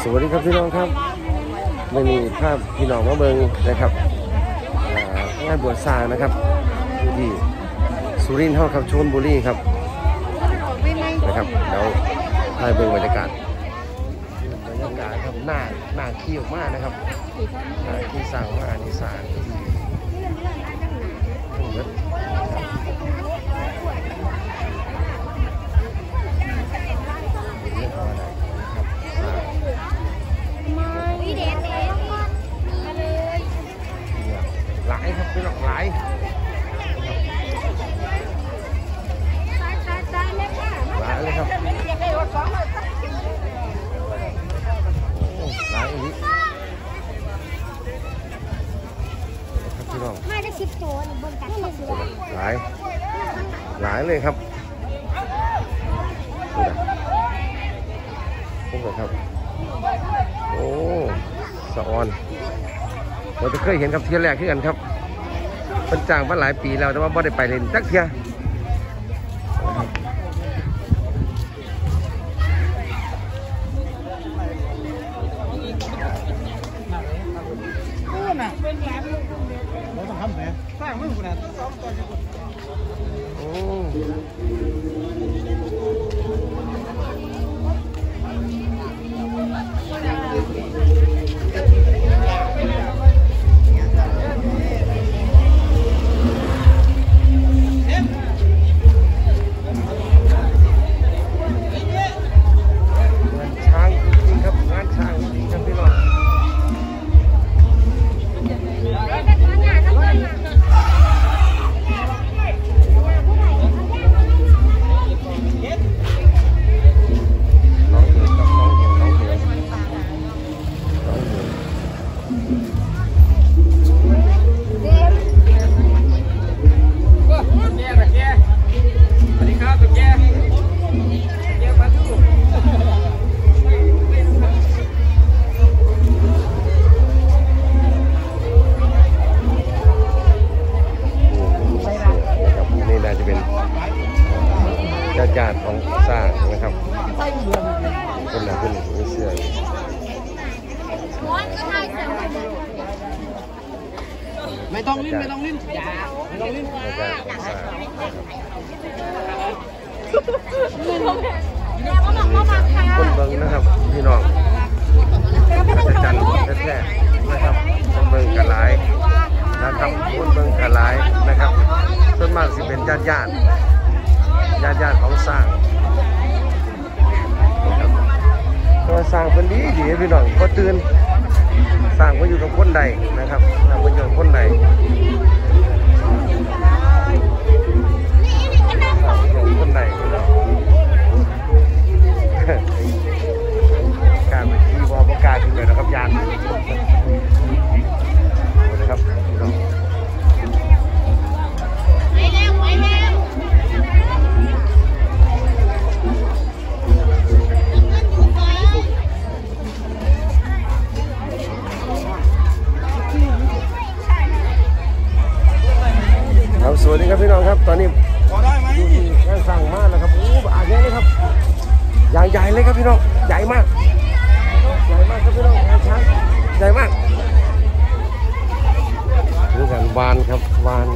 สวัสดีครับพี่น้องครับไม่มีภาพพี่น้องมาเบิงนะครับงานบวชสร้างนะครับที่สุรินทร์เฮาครับชลบุรีครับนะครับเดี๋ยวพายเบิงบรรยากาศบรรยากาศครับหน้าหน้าขี้ออกมากนะครับหน้าขี้สร้างมากนี่สร้างที่ สิบตัวบนกันสิบตัวหลาย หลายเลยครับดูนะพวกเลยครับ โอ้สะออนเราจะเคยเห็นครับเที่ยแรกที่กันครับเป็นจ้างมาหลายปีแล้วแต่ว่าไม่ได้ไปเล่นจักเที่ยำแผลส นะครับคนหนาคนหนึ่งไม่เชื่อม้วนก็ได้แต่ว่าไม่ต้องลิ้นไม่ต้องลิ้นอย่าไม่ต้องลิ้นญาติญาติๆของสร้างนะครับแล้วก็บอกว่ามาค่ะคนเบิงนะครับพี่น้องอาจารย์แท้ๆนะครับคนเบิงกันหลายนะครับคนเบิงกันหลายนะครับส่วนมากสิเป็นญาติญาติญาติญาติๆของสร้าง ร้างคนดีดีพี่น้องก็ตื่นสร้างก็อยู่กับคนใดนะครับสร้างเพิ่นอยู่กับคนใด ครับสวัสดีครับพี่น้องครับ ตอนนี้พอได้ไหมแค่สั่งมากนะครับโอ้อาเนี้เลยครับอย่างใหญ่เลยครับพี่น้องใหญ่มากใหญ่มากครับพี่น้องช้างใหญ่มากดูกันวานครับวาน